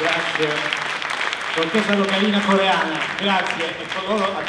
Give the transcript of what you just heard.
Grazie. Contessa localina coreana, grazie. E con loro abbiamo